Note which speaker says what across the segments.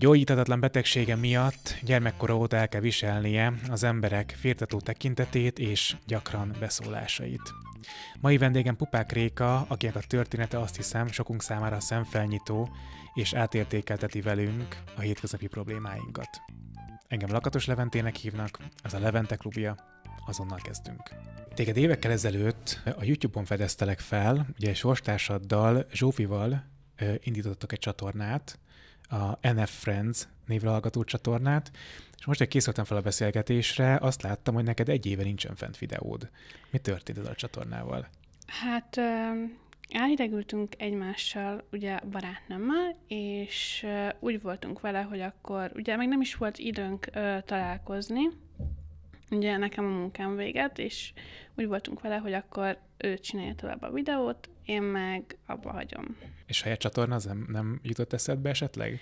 Speaker 1: Gyógyíthatatlan betegsége miatt gyermekkora óta el kell viselnie az emberek firtató tekintetét és gyakran beszólásait. Mai vendégem Pupák Réka, akinek a története azt hiszem sokunk számára szemfelnyitó, és átértékelteti velünk a hétköznapi problémáinkat. Engem Lakatos Leventének hívnak, ez a Levente klubja, azonnal kezdünk. Téged évekkel ezelőtt a YouTube-on fedeztelek fel, ugye sorstársaddal, Zsófival indítottak egy csatornát, a NF Friends névre hallgató csatornát, és most, hogy készültem fel a beszélgetésre, azt láttam, hogy neked egy éve nincsen fent videód. Mi történt ezzel a csatornával?
Speaker 2: Hát elhidegültünk egymással, ugye barátnőmmel, és úgy voltunk vele, hogy akkor, ugye még nem is volt időnk találkozni, ugye nekem a munkám véget, és úgy voltunk vele, hogy akkor ő csinálja tovább a videót, én meg abba hagyom.
Speaker 1: És saját csatorna az nem, nem jutott eszedbe esetleg?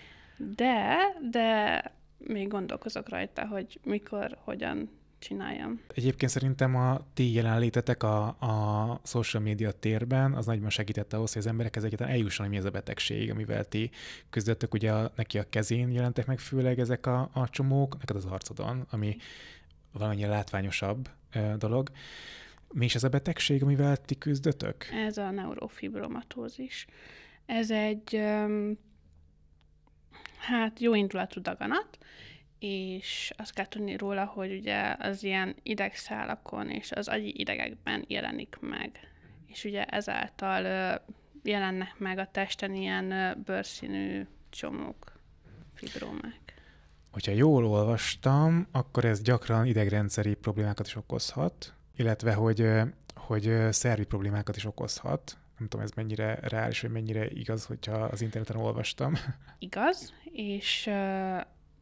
Speaker 2: De, de még gondolkozok rajta, hogy mikor, hogyan csináljam.
Speaker 1: Egyébként szerintem a ti jelenlétetek a, a social media térben az nagyban segítette ahhoz, hogy az emberek egyáltalán eljusson, hogy mi ez a betegség, amivel ti küzdöttök. Ugye a, neki a kezén jelentek meg főleg ezek a, a csomók, neked az arcodon, ami valamilyen látványosabb ö, dolog. Mi is ez a betegség, amivel ti küzdötök?
Speaker 2: Ez a neurofibromatózis. Ez egy hát jó indulatú daganat, és azt kell tudni róla, hogy ugye az ilyen idegszálakon és az agyi idegekben jelenik meg. És ugye ezáltal jelennek meg a testen ilyen bőrszínű csomók, fibrómák.
Speaker 1: Hogyha jól olvastam, akkor ez gyakran idegrendszeri problémákat is okozhat, illetve hogy, hogy szervi problémákat is okozhat. Nem tudom, ez mennyire reális, vagy mennyire igaz, hogyha az interneten olvastam.
Speaker 2: Igaz, és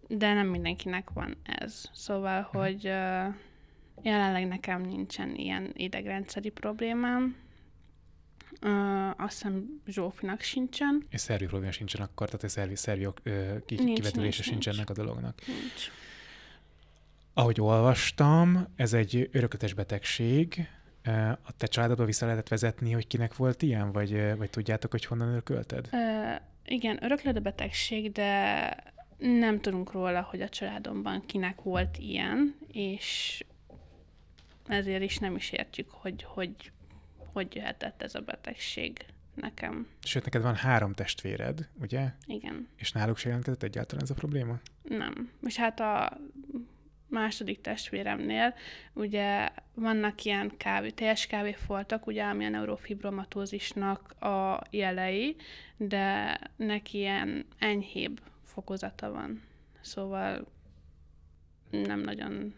Speaker 2: de nem mindenkinek van ez. Szóval, uh-huh. hogy jelenleg nekem nincsen ilyen idegrendszeri problémám, Uh, azt hiszem Zsófinak sincsen.
Speaker 1: És szervi probléma sincsen akkor, tehát a szervi, szervi uh, nincs, kivetülése nincs, sincs nincs. a dolognak.
Speaker 2: Nincs.
Speaker 1: Ahogy olvastam, ez egy örökötes betegség. A te családodba vissza lehetett vezetni, hogy kinek volt ilyen, vagy, vagy tudjátok, hogy honnan örökölted?
Speaker 2: Uh, igen, öröklődő betegség, de nem tudunk róla, hogy a családomban kinek volt ilyen, és ezért is nem is értjük, hogy hogy, hogy jöhetett ez a betegség nekem.
Speaker 1: Sőt, neked van három testvéred, ugye?
Speaker 2: Igen.
Speaker 1: És náluk se jelentkezett egyáltalán ez a probléma?
Speaker 2: Nem. És hát a második testvéremnél ugye vannak ilyen kávé, teljes kávéfoltak, ugye, ami a neurofibromatózisnak a jelei, de neki ilyen enyhébb fokozata van. Szóval nem nagyon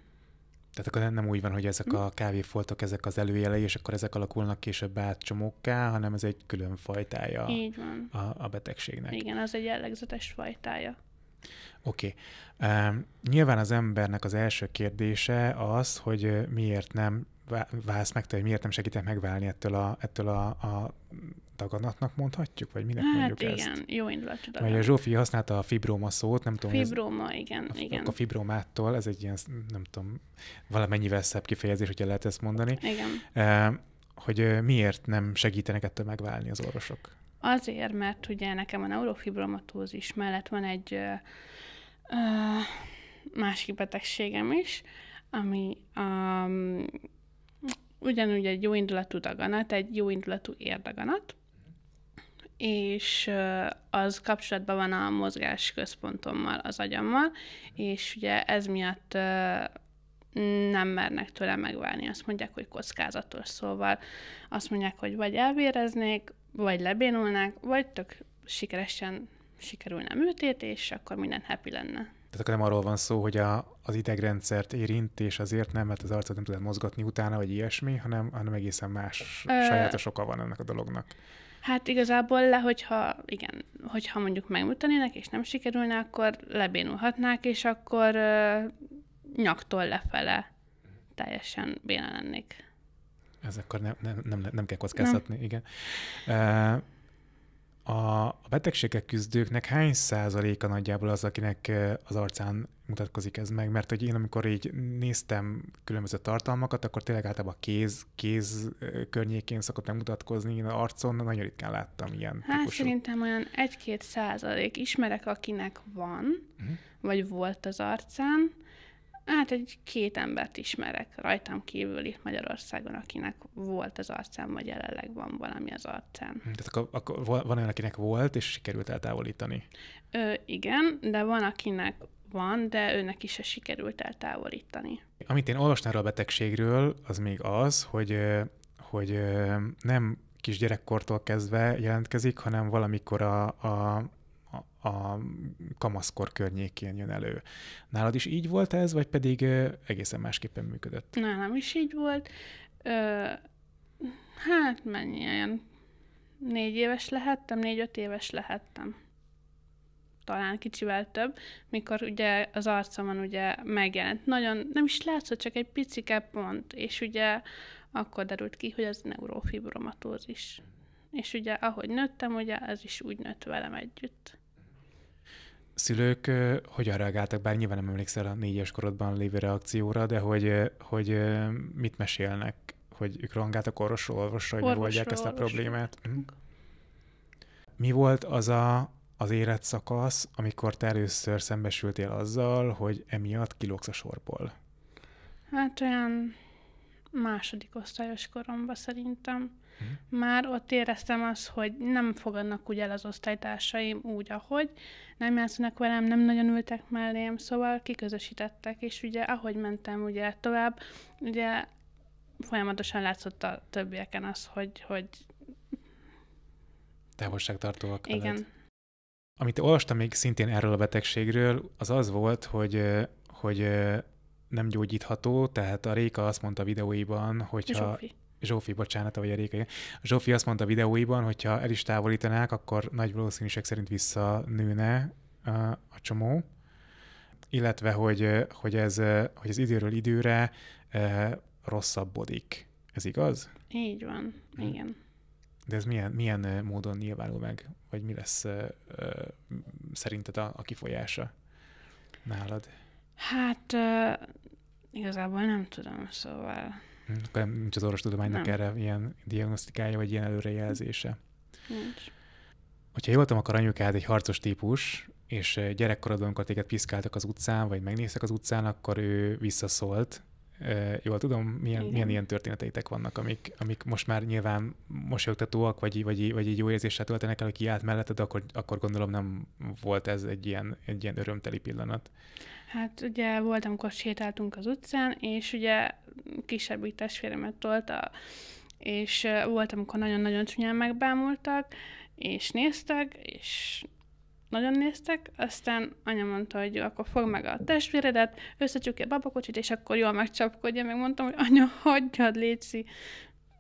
Speaker 1: tehát akkor nem úgy van, hogy ezek a kávéfoltok, ezek az előjelei, és akkor ezek alakulnak később át csomókká, hanem ez egy külön fajtája
Speaker 2: Így van.
Speaker 1: A, a betegségnek.
Speaker 2: Igen, az egy jellegzetes fajtája.
Speaker 1: Oké. Okay. Nyilván az embernek az első kérdése az, hogy miért nem válsz meg, te, miért nem segítek megválni ettől a, ettől a, a daganatnak mondhatjuk, vagy minek
Speaker 2: hát
Speaker 1: mondjuk
Speaker 2: igen,
Speaker 1: ezt?
Speaker 2: jó indulatú
Speaker 1: daganat. Vagy a Zsófi használta a fibroma szót, nem tudom.
Speaker 2: Fibroma, ez, igen,
Speaker 1: a,
Speaker 2: igen.
Speaker 1: A fibromától, ez egy ilyen, nem tudom, valamennyivel szebb kifejezés, hogyha lehet ezt mondani.
Speaker 2: Igen.
Speaker 1: Uh, hogy miért nem segítenek ettől megválni az orvosok?
Speaker 2: Azért, mert ugye nekem a neurofibromatózis mellett van egy uh, uh, másik betegségem is, ami um, ugyanúgy egy jóindulatú daganat, egy jóindulatú érdaganat, és az kapcsolatban van a mozgás központommal, az agyammal, és ugye ez miatt nem mernek tőle megválni. Azt mondják, hogy kockázatos, szóval azt mondják, hogy vagy elvéreznék, vagy lebénulnák, vagy tök sikeresen sikerülne műtét, és akkor minden happy lenne.
Speaker 1: Tehát akkor nem arról van szó, hogy a, az idegrendszert érint, és azért nem, mert az arcot nem tudod mozgatni utána, vagy ilyesmi, hanem, hanem egészen más Ö... sajátos oka van ennek a dolognak.
Speaker 2: Hát igazából le, hogyha, igen, hogyha mondjuk megmutanének, és nem sikerülne, akkor lebénulhatnák, és akkor ö, nyaktól lefele teljesen béna lennék.
Speaker 1: Ez akkor nem, nem, nem, nem kell kockáztatni, nem. igen. A, a betegségek küzdőknek hány százaléka nagyjából az, akinek az arcán mutatkozik ez meg? Mert hogy én amikor így néztem különböző tartalmakat, akkor tényleg általában a kéz, kéz környékén szokott megmutatkozni, én a arcon nagyon ritkán láttam ilyen
Speaker 2: Hát típusú. szerintem olyan egy-két százalék ismerek, akinek van, uh-huh. vagy volt az arcán, Hát egy két embert ismerek rajtam kívül itt Magyarországon, akinek volt az arcán, vagy jelenleg van valami az arcán. Hm,
Speaker 1: tehát akkor, akkor van olyan, akinek volt, és sikerült eltávolítani?
Speaker 2: Ö, igen, de van, akinek van, de őnek is se sikerült eltávolítani.
Speaker 1: Amit én olvastam a betegségről, az még az, hogy, hogy nem kisgyerekkortól kezdve jelentkezik, hanem valamikor a, a a kamaszkor környékén jön elő. Nálad is így volt ez, vagy pedig egészen másképpen működött?
Speaker 2: Nálam is így volt. Ö, hát mennyi olyan négy éves lehettem, négy-öt éves lehettem. Talán kicsivel több, mikor ugye az arcomon ugye megjelent. Nagyon, nem is látszott, csak egy picike pont, és ugye akkor derült ki, hogy az neurofibromatózis. És ugye ahogy nőttem, ugye ez is úgy nőtt velem együtt
Speaker 1: szülők hogyan reagáltak, bár nyilván nem emlékszel a négyes korodban lévő reakcióra, de hogy, hogy mit mesélnek, hogy ők rohangáltak orvosról orvosra, hogy megoldják ezt a problémát. Mhm. Mi volt az a, az életszakasz, amikor te először szembesültél azzal, hogy emiatt kilógsz a sorból?
Speaker 2: Hát olyan második osztályos koromban szerintem. Már ott éreztem azt, hogy nem fogadnak úgy el az osztálytársaim úgy, ahogy, nem játszanak velem, nem nagyon ültek mellém, szóval kiközösítettek, és ugye ahogy mentem ugye tovább, ugye folyamatosan látszott a többieken az, hogy, hogy
Speaker 1: távolságtartóak
Speaker 2: Igen. Veled.
Speaker 1: Amit olvastam még szintén erről a betegségről, az az volt, hogy, hogy nem gyógyítható, tehát a Réka azt mondta videóiban, hogyha... Zsófi. Zsófi, bocsánat, vagy a Réka. Zsófi azt mondta a videóiban, hogy ha el is távolítanák, akkor nagy valószínűség szerint visszanőne a, csomó, illetve hogy, hogy, ez, hogy ez időről időre rosszabbodik. Ez igaz?
Speaker 2: Így van, hm. igen.
Speaker 1: De ez milyen, milyen módon nyilvánul meg, vagy mi lesz szerinted a, a kifolyása nálad?
Speaker 2: Hát igazából nem tudom, szóval
Speaker 1: akkor nincs az orvostudománynak nem. erre ilyen diagnosztikája, vagy ilyen előrejelzése.
Speaker 2: Nincs.
Speaker 1: Hogyha jól tudom, akkor anyukád egy harcos típus, és gyerekkorodban, amikor téged piszkáltak az utcán, vagy megnéztek az utcán, akkor ő visszaszólt. E, jól tudom, milyen, milyen ilyen történeteitek vannak, amik, amik most már nyilván mosolyogtatóak, vagy, vagy, vagy így jó érzéssel töltenek el, hogy kiállt melletted, akkor, akkor gondolom nem volt ez egy ilyen, egy ilyen örömteli pillanat.
Speaker 2: Hát ugye volt, amikor sétáltunk az utcán, és ugye kisebbik testvéremet tolta, és volt, amikor nagyon-nagyon csúnyán megbámultak, és néztek, és nagyon néztek, aztán anya mondta, hogy akkor fog meg a testvéredet, összecsukja a babakocsit, és akkor jól megcsapkodja, meg mondtam, hogy anya, hagyjad, létszi,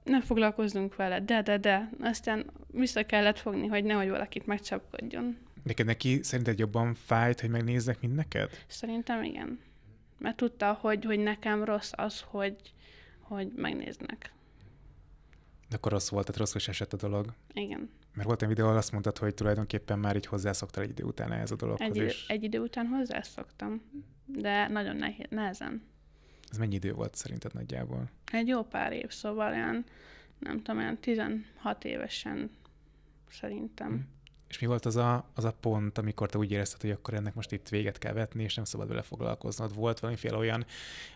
Speaker 2: ne foglalkozzunk vele, de, de, de. Aztán vissza kellett fogni, hogy nehogy valakit megcsapkodjon.
Speaker 1: Neked neki szerinted jobban fájt, hogy megnéznek, mint neked?
Speaker 2: Szerintem igen. Mert tudta, hogy, hogy nekem rossz az, hogy, hogy megnéznek.
Speaker 1: De akkor rossz volt, tehát rosszul esett a dolog.
Speaker 2: Igen.
Speaker 1: Mert volt egy videó, ahol azt mondtad, hogy tulajdonképpen már így hozzászoktál egy idő után ehhez a dologhoz.
Speaker 2: Egy, és... egy idő után hozzászoktam, de nagyon nehéz, nehezen.
Speaker 1: Ez mennyi idő volt szerinted nagyjából?
Speaker 2: Egy jó pár év, szóval olyan, nem tudom, olyan 16 évesen szerintem. Hm.
Speaker 1: És mi volt az a, az a pont, amikor te úgy érezted, hogy akkor ennek most itt véget kell vetni, és nem szabad vele foglalkoznod? Volt valamiféle olyan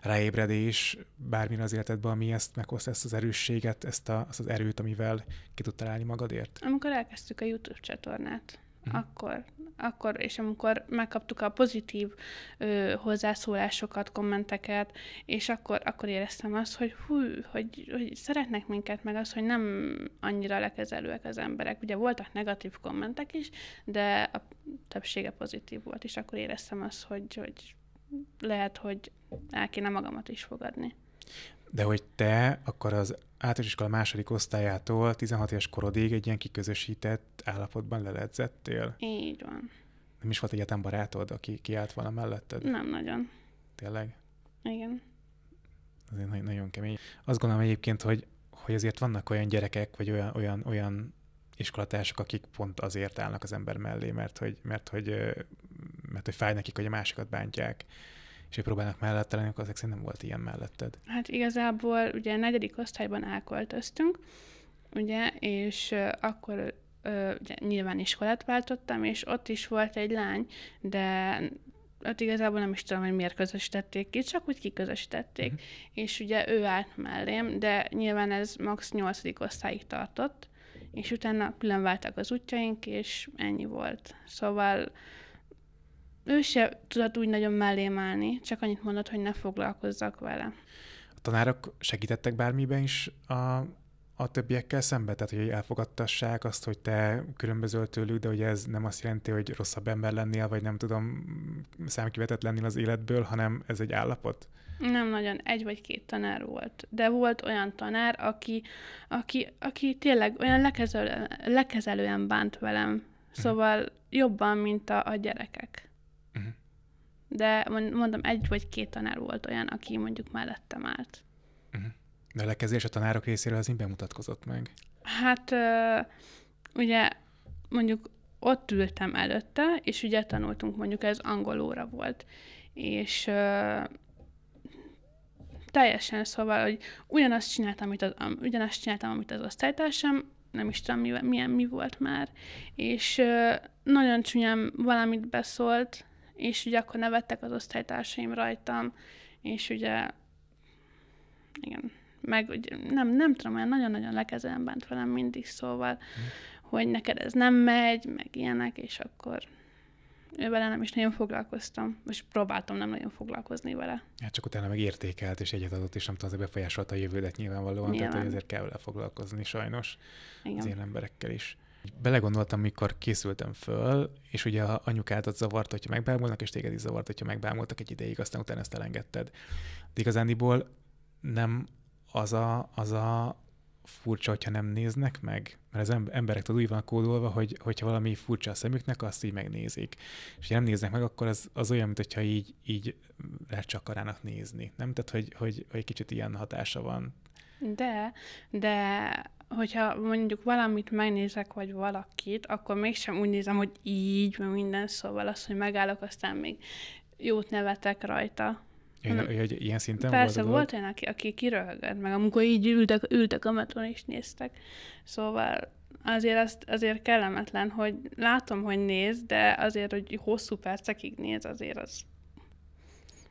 Speaker 1: ráébredés bármi az életedben, ami ezt meghozta, ezt az erősséget, ezt a, azt az erőt, amivel ki tudtál állni magadért?
Speaker 2: Amikor elkezdtük a YouTube csatornát, mm. akkor akkor, és amikor megkaptuk a pozitív ö, hozzászólásokat, kommenteket, és akkor, akkor éreztem azt, hogy hú, hogy, hogy szeretnek minket, meg az, hogy nem annyira lekezelőek az emberek. Ugye voltak negatív kommentek is, de a többsége pozitív volt, és akkor éreztem azt, hogy, hogy lehet, hogy el kéne magamat is fogadni.
Speaker 1: De hogy te akkor az általános iskola második osztályától 16 éves korodig egy ilyen kiközösített állapotban leledzettél?
Speaker 2: Így van.
Speaker 1: Nem is volt egyetem barátod, aki kiállt volna melletted?
Speaker 2: Nem nagyon.
Speaker 1: Tényleg?
Speaker 2: Igen.
Speaker 1: Ez nagyon, nagyon kemény. Azt gondolom egyébként, hogy, hogy azért vannak olyan gyerekek, vagy olyan, olyan, olyan iskolatársak, akik pont azért állnak az ember mellé, mert hogy, mert hogy, mert hogy fáj nekik, hogy a másikat bántják, és hogy próbálnak mellette lenni, akkor ezek nem volt ilyen melletted.
Speaker 2: Hát igazából ugye a negyedik osztályban elköltöztünk, ugye, és akkor ugye, nyilván iskolát váltottam, és ott is volt egy lány, de ott igazából nem is tudom, hogy miért közösítették ki, csak úgy kiközösítették. Uh-huh. És ugye ő állt mellém, de nyilván ez max. 8. osztályig tartott, és utána külön váltak az útjaink, és ennyi volt. Szóval ő se tudott úgy nagyon mellém állni, csak annyit mondott, hogy ne foglalkozzak vele.
Speaker 1: A tanárok segítettek bármiben is a a többiekkel szembe? Tehát, hogy elfogadtassák azt, hogy te különböző tőlük, de hogy ez nem azt jelenti, hogy rosszabb ember lennél, vagy nem tudom, számkivetett lennél az életből, hanem ez egy állapot?
Speaker 2: Nem nagyon, egy vagy két tanár volt. De volt olyan tanár, aki, aki, aki tényleg olyan lekezelő, lekezelően bánt velem. Mhm. Szóval jobban, mint a, a gyerekek. Uh-huh. De mondom, egy vagy két tanár volt olyan, aki mondjuk mellettem állt.
Speaker 1: Uh-huh. De a lekezés a tanárok részéről az így mutatkozott meg?
Speaker 2: Hát ugye mondjuk ott ültem előtte, és ugye tanultunk, mondjuk ez angol óra volt. És teljesen szóval, hogy ugyanazt csináltam, amit az, ugyanazt csináltam, amit az osztálytársam, nem is tudom, mi, milyen mi volt már, és uh, nagyon csúnyán valamit beszólt, és ugye akkor nevettek az osztálytársaim rajtam, és ugye igen, meg ugye, nem, nem tudom, olyan nagyon-nagyon lekezelem bánt velem mindig, szóval, hmm. hogy neked ez nem megy, meg ilyenek, és akkor ő vele nem is nagyon foglalkoztam, és próbáltam nem nagyon foglalkozni vele.
Speaker 1: Hát csak utána meg értékelt, és egyet adott, és nem tudom, az befolyásolta a jövődet nyilvánvalóan, Nyilván. tehát hogy ezért kell vele foglalkozni sajnos Igen. az ilyen emberekkel is. Belegondoltam, mikor készültem föl, és ugye anyukádat zavart, hogyha megbámulnak, és téged is zavart, hogyha megbámultak egy ideig, aztán utána ezt elengedted. De igazániból nem az a, az a furcsa, hogyha nem néznek meg, mert az emberek tudod úgy van kódolva, hogy hogyha valami furcsa a szemüknek, azt így megnézik. És ha nem néznek meg, akkor az, az olyan, mintha így, így rácsakarának nézni. Nem? Tehát, hogy, hogy, hogy egy kicsit ilyen hatása van.
Speaker 2: De, de hogyha mondjuk valamit megnézek, vagy valakit, akkor mégsem úgy nézem, hogy így, mert minden szóval az, hogy megállok, aztán még jót nevetek rajta.
Speaker 1: Én, hmm. hogy ilyen szinten
Speaker 2: Persze, volt, volt olyan, aki, aki kiröhögött, meg amikor így ültek, ültek a metron és néztek. Szóval azért, azt, azért kellemetlen, hogy látom, hogy néz, de azért, hogy hosszú percekig néz, azért az...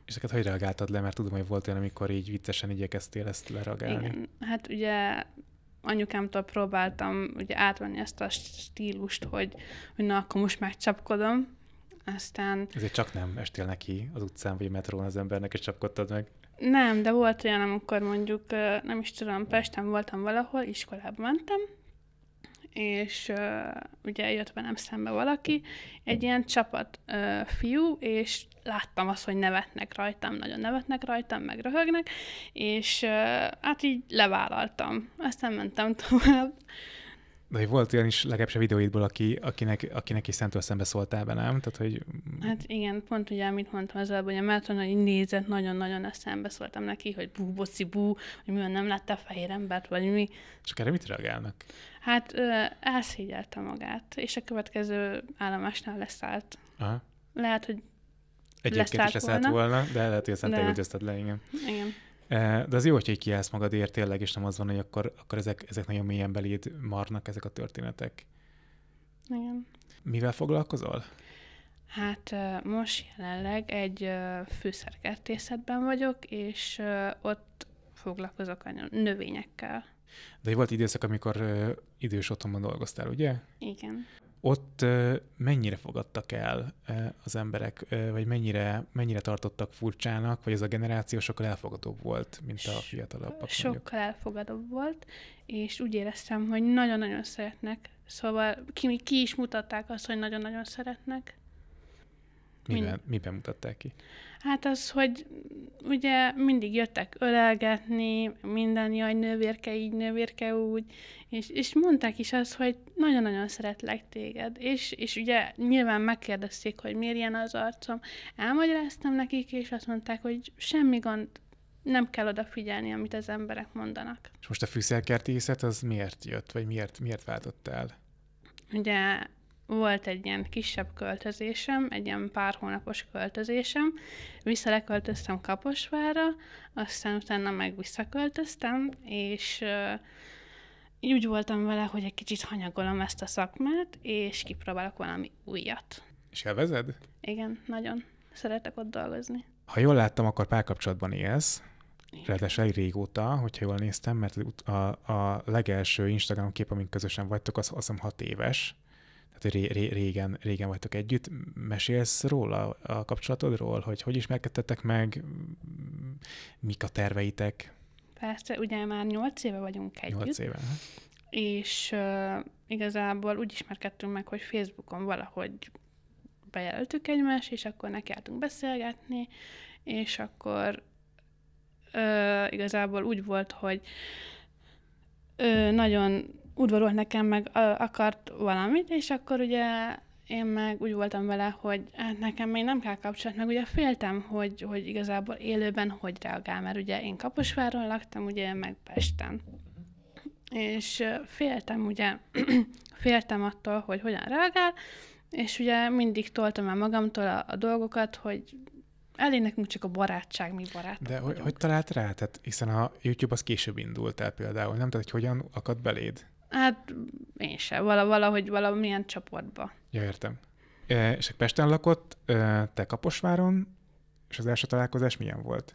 Speaker 1: És ezeket hogy reagáltad le? Mert tudom, hogy volt olyan, amikor így viccesen igyekeztél ezt lereagálni. Igen,
Speaker 2: hát ugye anyukámtól próbáltam ugye átvenni ezt a stílust, hogy, hogy na, akkor most megcsapkodom, aztán...
Speaker 1: Ezért csak nem estél neki az utcán vagy metrón az embernek, és csapkodtad meg?
Speaker 2: Nem, de volt olyan, amikor mondjuk, nem is tudom, Pesten voltam valahol, iskolába mentem, és uh, ugye jött velem szembe valaki, egy ilyen csapat uh, fiú, és láttam azt, hogy nevetnek rajtam, nagyon nevetnek rajtam, meg röhögnek, és uh, hát így levállaltam. Aztán mentem tovább.
Speaker 1: De volt olyan is legalábbis a videóidból, aki, akinek, akinek is szentől szembe szóltál be, nem? Tehát, hogy...
Speaker 2: Hát igen, pont ugye, amit mondtam az előbb, hogy a Melton, hogy nézett, nagyon-nagyon szembe szóltam neki, hogy bú, boci, bú, hogy mi nem látta a fehér embert, vagy mi.
Speaker 1: És erre mit reagálnak?
Speaker 2: Hát ö, elszégyelte magát, és a következő állomásnál leszállt. Aha. Lehet, hogy
Speaker 1: Egyébként leszállt is leszállt volna, volna de lehet, hogy aztán de... le, igen.
Speaker 2: Igen.
Speaker 1: De az jó, hogy kiállsz magadért tényleg, és nem az van, hogy akkor, akkor ezek, ezek nagyon mélyen beléd marnak, ezek a történetek.
Speaker 2: Igen.
Speaker 1: Mivel foglalkozol?
Speaker 2: Hát most jelenleg egy fűszerkertészetben vagyok, és ott foglalkozok a növényekkel.
Speaker 1: De volt időszak, amikor idős otthonban dolgoztál, ugye?
Speaker 2: Igen
Speaker 1: ott mennyire fogadtak el az emberek, vagy mennyire, mennyire tartottak furcsának, vagy ez a generáció sokkal elfogadóbb volt, mint a fiatalabbak?
Speaker 2: Sokkal mondjuk. elfogadóbb volt, és úgy éreztem, hogy nagyon-nagyon szeretnek. Szóval ki, ki is mutatták azt, hogy nagyon-nagyon szeretnek.
Speaker 1: Miben, Mind... miben mutatták ki?
Speaker 2: Hát az, hogy ugye mindig jöttek ölelgetni, minden jaj, nővérke így, nővérke úgy, és, és mondták is azt, hogy nagyon-nagyon szeretlek téged, és, és ugye nyilván megkérdezték, hogy miért ilyen az arcom. Elmagyaráztam nekik, és azt mondták, hogy semmi gond, nem kell odafigyelni, amit az emberek mondanak.
Speaker 1: És most a fűszerkertészet az miért jött, vagy miért, miért váltott el?
Speaker 2: ugye volt egy ilyen kisebb költözésem, egy ilyen pár hónapos költözésem, visszaleköltöztem Kaposvára, aztán utána meg visszaköltöztem, és uh, úgy voltam vele, hogy egy kicsit hanyagolom ezt a szakmát, és kipróbálok valami újat.
Speaker 1: És elvezed?
Speaker 2: Igen, nagyon. Szeretek ott dolgozni.
Speaker 1: Ha jól láttam, akkor párkapcsolatban élsz. Ráadásul elég régóta, hogyha jól néztem, mert a, a legelső Instagram kép, amink közösen vagytok, az azt hiszem hat éves. Tehát ré, ré, régen, régen vagytok együtt. Mesélsz róla, a kapcsolatodról, hogy hogy ismerkedtetek meg, mik a terveitek?
Speaker 2: Persze, ugye már nyolc éve vagyunk együtt.
Speaker 1: Nyolc éve.
Speaker 2: És uh, igazából úgy ismerkedtünk meg, hogy Facebookon valahogy bejelöltük egymást, és akkor nekiálltunk beszélgetni, és akkor ö, igazából úgy volt, hogy ö, nagyon udvarolt nekem, meg akart valamit, és akkor ugye én meg úgy voltam vele, hogy hát nekem még nem kell kapcsolat, meg ugye féltem, hogy, hogy igazából élőben hogy reagál, mert ugye én Kaposváron laktam, ugye meg Pesten. És féltem, ugye, féltem attól, hogy hogyan reagál, és ugye mindig toltam el magamtól a, a dolgokat, hogy elég nekünk csak a barátság, mi barátok
Speaker 1: De hogy, hogy talált rá? Tehát hiszen a YouTube az később indult el például, nem? Tehát hogy hogyan akad beléd?
Speaker 2: Hát én sem, Vala, valahogy valamilyen csoportba.
Speaker 1: Ja, értem. E, és Pesten lakott, e, te Kaposváron, és az első találkozás milyen volt?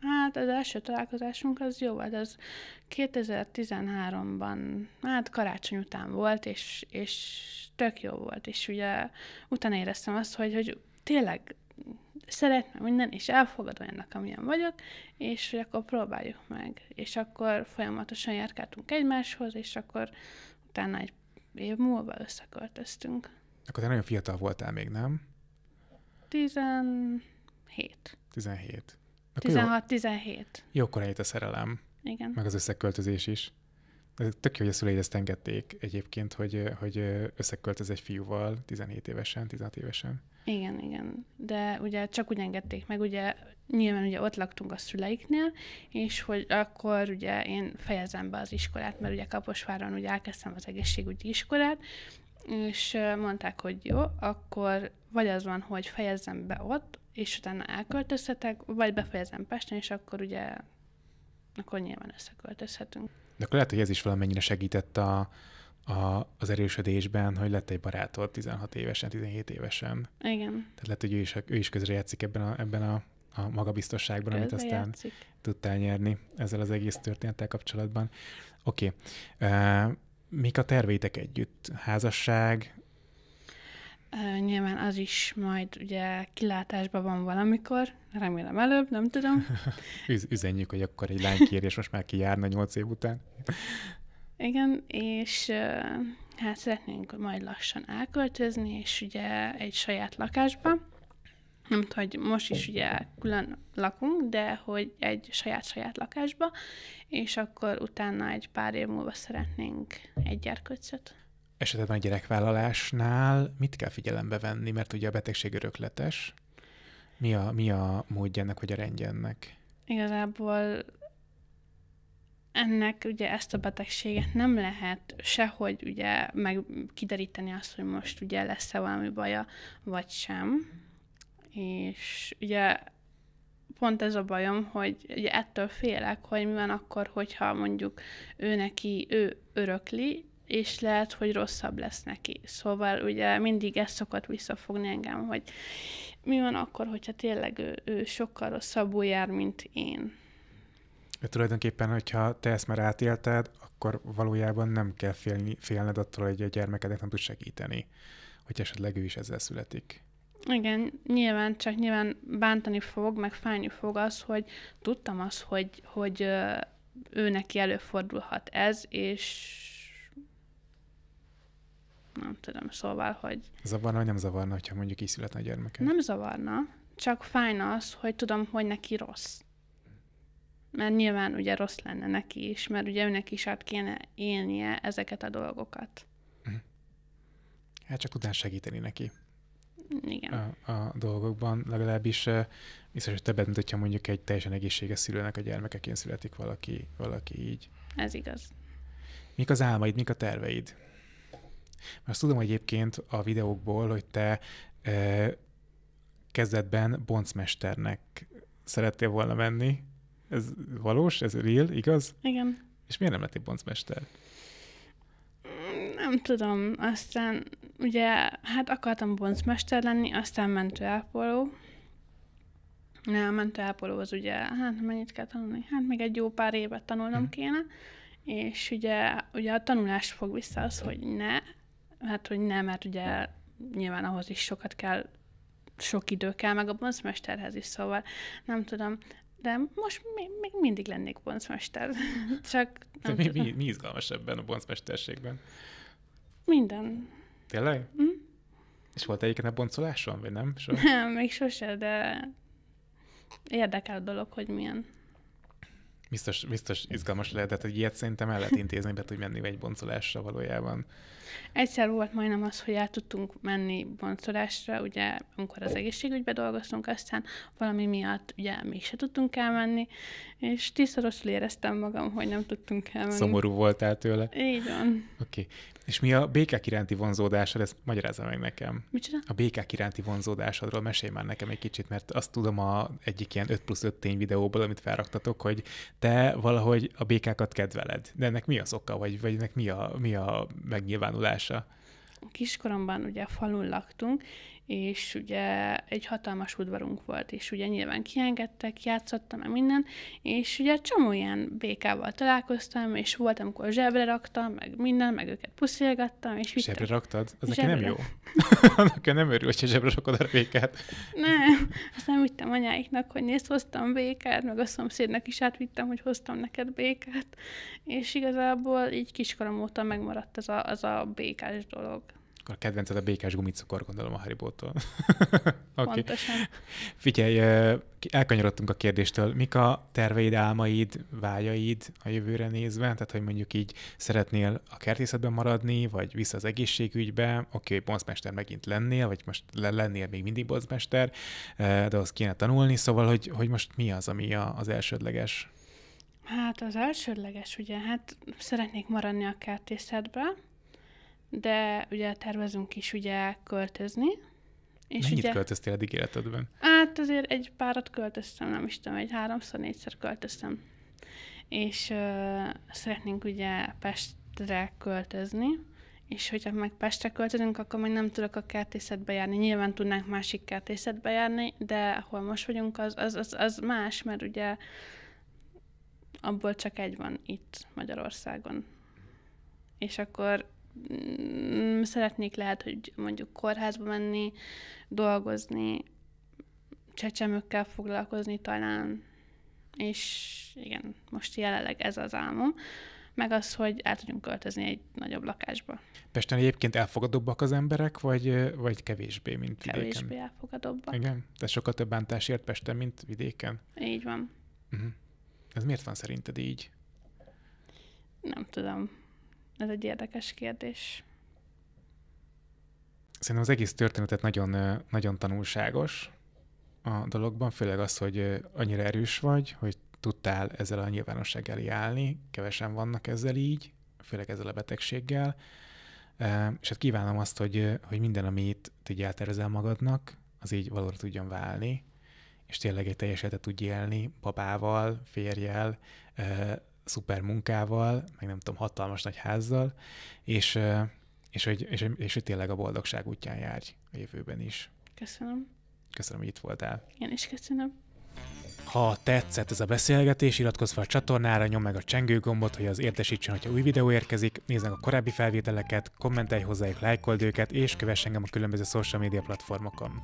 Speaker 2: Hát az első találkozásunk az jó volt, az 2013-ban, hát karácsony után volt, és, és tök jó volt, és ugye utána éreztem azt, hogy, hogy tényleg szeretném minden, és elfogad olyannak, amilyen vagyok, és hogy akkor próbáljuk meg. És akkor folyamatosan járkáltunk egymáshoz, és akkor utána egy év múlva összeköltöztünk.
Speaker 1: Akkor te nagyon fiatal voltál még, nem?
Speaker 2: 17.
Speaker 1: 17.
Speaker 2: 16-17.
Speaker 1: Jókor eljött a szerelem.
Speaker 2: Igen.
Speaker 1: Meg az összeköltözés is. Tök jó, hogy a szüleid ezt engedték egyébként, hogy, hogy összeköltöz egy fiúval 17 évesen, 16 évesen.
Speaker 2: Igen, igen. De ugye csak úgy engedték meg, ugye nyilván ugye ott laktunk a szüleiknél, és hogy akkor ugye én fejezem be az iskolát, mert ugye Kaposváron ugye elkezdtem az egészségügyi iskolát, és mondták, hogy jó, akkor vagy az van, hogy fejezzem be ott, és utána elköltözhetek, vagy befejezem Pesten, és akkor ugye akkor nyilván összeköltözhetünk.
Speaker 1: De akkor lehet, hogy ez is valamennyire segített a, a, az erősödésben, hogy lett egy barátod 16 évesen, 17 évesen.
Speaker 2: Igen.
Speaker 1: Tehát lehet, hogy ő is, ő is közrejátszik ebben a, ebben a, a magabiztosságban, amit aztán játszik. tudtál nyerni ezzel az egész történettel kapcsolatban. Oké. Okay. Uh, mik a terveitek együtt? Házasság?
Speaker 2: Uh, nyilván az is majd ugye kilátásban van valamikor, remélem előbb, nem tudom.
Speaker 1: Üz- üzenjük, hogy akkor egy lánykérés most már kijárna nyolc év után.
Speaker 2: Igen, és hát szeretnénk majd lassan elköltözni, és ugye egy saját lakásba. Nem tudom, hogy most is ugye külön lakunk, de hogy egy saját-saját lakásba, és akkor utána egy pár év múlva szeretnénk egy gyerkőcöt.
Speaker 1: Esetben a gyerekvállalásnál mit kell figyelembe venni, mert ugye a betegség örökletes. Mi a, mi a módja ennek, vagy a rendje ennek?
Speaker 2: Igazából ennek ugye ezt a betegséget nem lehet sehogy ugye meg kideríteni azt, hogy most ugye lesz-e valami baja, vagy sem. És ugye pont ez a bajom, hogy ugye ettől félek, hogy mi van akkor, hogyha mondjuk ő neki, ő örökli, és lehet, hogy rosszabb lesz neki. Szóval ugye mindig ez szokott visszafogni engem, hogy mi van akkor, hogyha tényleg ő, ő sokkal rosszabbul jár, mint én.
Speaker 1: De tulajdonképpen, hogyha te ezt már átélted, akkor valójában nem kell félni, félned attól, hogy a gyermekednek nem tud segíteni, hogy esetleg ő is ezzel születik.
Speaker 2: Igen, nyilván, csak nyilván bántani fog, meg fájni fog az, hogy tudtam azt, hogy, hogy ő neki előfordulhat ez, és nem tudom, szóval, hogy...
Speaker 1: Zavarna, vagy nem zavarna, hogyha mondjuk így születne a gyermeke?
Speaker 2: Nem zavarna, csak fájna az, hogy tudom, hogy neki rossz mert nyilván ugye rossz lenne neki is, mert ugye őnek is át kéne élnie ezeket a dolgokat.
Speaker 1: Mhm. Hát csak tudnál segíteni neki.
Speaker 2: Igen.
Speaker 1: A, a dolgokban, legalábbis biztos, hogy többet, mint hogyha mondjuk egy teljesen egészséges szülőnek a gyermekeként születik valaki, valaki így.
Speaker 2: Ez igaz.
Speaker 1: Mik az álmaid, mik a terveid? Mert azt tudom egyébként a videókból, hogy te e, kezdetben boncmesternek szerettél volna menni. Ez valós? Ez real? Igaz?
Speaker 2: Igen.
Speaker 1: És miért nem lettél boncmester?
Speaker 2: Nem tudom, aztán ugye, hát akartam boncmester lenni, aztán mentőápoló. Nem, mentőápoló az ugye, hát mennyit kell tanulni? Hát még egy jó pár évet tanulnom hmm. kéne, és ugye, ugye a tanulás fog vissza az, hogy ne, hát hogy nem, mert ugye nyilván ahhoz is sokat kell, sok idő kell, meg a boncmesterhez is, szóval nem tudom, de most még, még mindig lennék boncmester. Csak
Speaker 1: nem mi, mi, mi izgalmas ebben a boncmesterségben?
Speaker 2: Minden.
Speaker 1: Tényleg? Mm? És volt egyébként a boncoláson, vagy nem?
Speaker 2: Soha? Nem, még sose, de érdekel a dolog, hogy milyen.
Speaker 1: Biztos, biztos izgalmas lehetett, hogy ilyet szerintem el lehet intézni, be tudj menni egy boncolásra valójában.
Speaker 2: Egyszer volt majdnem az, hogy el tudtunk menni boncolásra, ugye, amikor az egészségügybe dolgoztunk, aztán valami miatt ugye mégse tudtunk elmenni, és tízszer rosszul éreztem magam, hogy nem tudtunk elmenni.
Speaker 1: Szomorú voltál tőle?
Speaker 2: Így van.
Speaker 1: Oké. Okay. És mi a békák iránti vonzódásod? Ezt magyarázza meg nekem.
Speaker 2: Micsoda?
Speaker 1: A békák iránti vonzódásodról mesélj már nekem egy kicsit, mert azt tudom a egyik ilyen 5 plusz 5 tény videóból, amit felraktatok, hogy te valahogy a békákat kedveled. De ennek mi az oka, vagy, vagy ennek mi a, mi a megnyilvánulása?
Speaker 2: Kiskoromban ugye falun laktunk, és ugye egy hatalmas udvarunk volt, és ugye nyilván kiengedtek, játszottam, meg minden, és ugye csomó ilyen békával találkoztam, és volt, amikor zsebre raktam, meg minden, meg őket puszilgattam, és
Speaker 1: vittem. Zsebre raktad? Az neki nem jó. Annak nem örül, hogyha zsebre rakod a békát.
Speaker 2: Nem, aztán vittem anyáiknak, hogy nézd, hoztam békát, meg a szomszédnak is átvittem, hogy hoztam neked békát, és igazából így kiskorom óta megmaradt az a, az a békás dolog.
Speaker 1: Akkor a kedvenced a békás gumicukor, gondolom a Haribótól.
Speaker 2: okay. Pontosan.
Speaker 1: Figyelj, elkanyarodtunk a kérdéstől. Mik a terveid, álmaid, vágyaid a jövőre nézve? Tehát, hogy mondjuk így szeretnél a kertészetben maradni, vagy vissza az egészségügybe, oké, okay, boncmester megint lennél, vagy most lennél még mindig boncmester, de az kéne tanulni, szóval, hogy, hogy most mi az, ami a, az elsődleges?
Speaker 2: Hát az elsődleges, ugye, hát szeretnék maradni a kertészetbe, de ugye tervezünk is ugye költözni.
Speaker 1: És Mennyit ugye, költöztél eddig életedben?
Speaker 2: Hát azért egy párat költöztem, nem is tudom, egy háromszor, négyszer költöztem. És uh, szeretnénk ugye Pestre költözni, és hogyha meg Pestre költözünk, akkor még nem tudok a kertészetbe járni. Nyilván tudnánk másik kertészetbe járni, de ahol most vagyunk, az, az, az, az más, mert ugye abból csak egy van itt Magyarországon. És akkor szeretnék lehet, hogy mondjuk kórházba menni, dolgozni, csecsemőkkel foglalkozni talán, és igen, most jelenleg ez az álmom, meg az, hogy el tudjunk költözni egy nagyobb lakásba.
Speaker 1: Pesten egyébként elfogadóbbak az emberek, vagy, vagy kevésbé, mint
Speaker 2: vidéken? Kevésbé elfogadóbbak.
Speaker 1: Igen? De sokkal több bántás ért Pesten, mint vidéken?
Speaker 2: Így van.
Speaker 1: Uh-huh. Ez miért van szerinted így?
Speaker 2: Nem tudom ez egy érdekes kérdés.
Speaker 1: Szerintem az egész történetet nagyon, nagyon tanulságos a dologban, főleg az, hogy annyira erős vagy, hogy tudtál ezzel a nyilvánosság elé állni, kevesen vannak ezzel így, főleg ezzel a betegséggel, és hát kívánom azt, hogy, hogy minden, amit így eltervezel magadnak, az így valóra tudjon válni, és tényleg egy teljes életet tudj élni babával, férjel, szuper munkával, meg nem tudom, hatalmas nagy házzal, és, és, hogy, és, és hogy tényleg a boldogság útján járj a jövőben is.
Speaker 2: Köszönöm.
Speaker 1: Köszönöm, hogy itt voltál.
Speaker 2: Én is köszönöm.
Speaker 1: Ha tetszett ez a beszélgetés, iratkozz fel a csatornára, nyomd meg a csengő gombot, hogy az értesítsen, hogyha új videó érkezik, nézd meg a korábbi felvételeket, kommentelj hozzájuk, lájkold őket, és kövess engem a különböző social media platformokon.